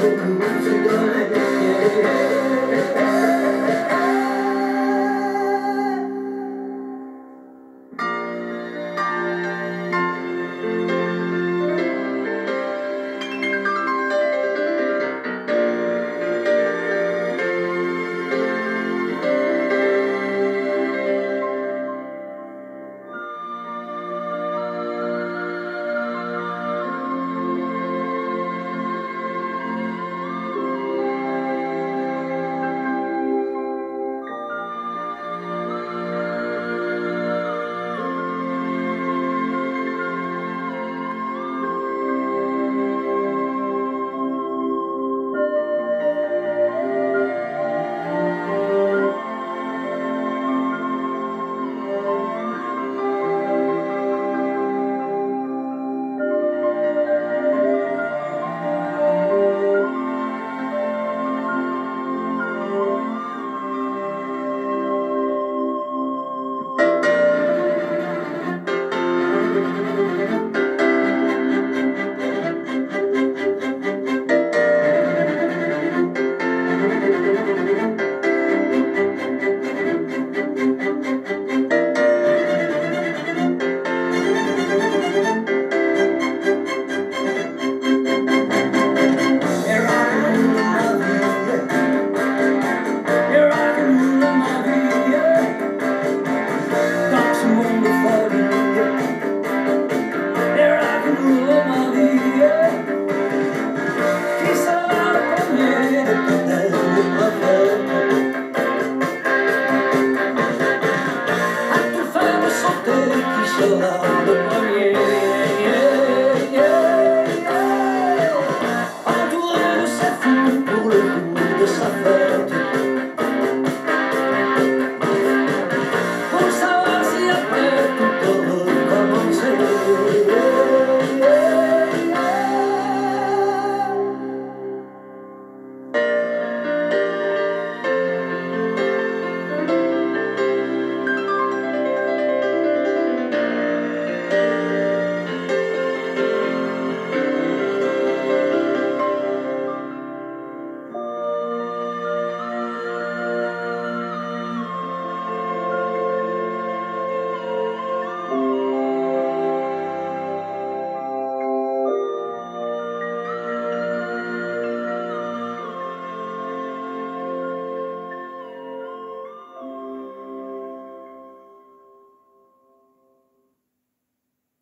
I'm gonna get it.